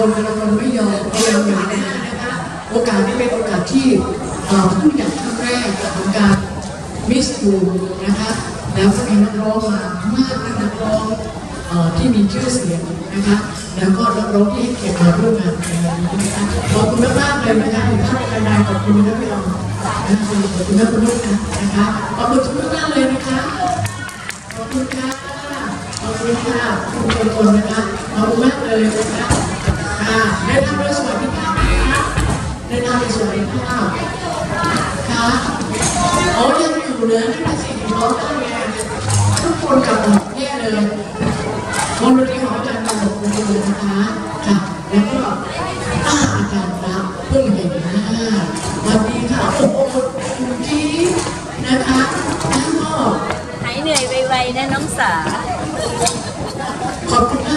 คนกำลังไม่ยอมพยายามอย่างนี้นะคะโอกาสนี้เป็นโอกาสที่ผู้ใหญ่ครั้งแรกของการมิสยูนะคะแล้วก็มีนักร้องมามากนักร้อง ที่มีชื่อเสียงนะคะ แล้วก็นักร้องที่ให้เกียรติมาร่วมงานในวันนี้นะคะขอบคุณมากๆเลยนะคะคุณท่านอาจารย์ขอบคุณนะพี่รองขอบคุณนะคุณลูกนะนะคะขอบคุณทุกท่านเลยนะคะขอบคุณค่ะขอบคุณค่ะทุกคนนะคะขอบคุณมากเลยนะคะค่ะได้ทำโดยสวัสดิภาพนะคะได้ทำโดยสวัสดิภาพค่ะอ๋อยังอยู่เลยนี่เป็นสิ่งที่ร้องได้ไงทุกคนกลับมดแย่เลย คนดนตรีของอาจารย์ตลกเลยนะคะค่ะแล้วก็อาอาจารย์รับเพิ่งเห็นหน้าวันนี้ค่ะโอ้โหคุณจีนะคะแล้วก็หายเหนื่อยไวๆนะน้องสาขอบคุณ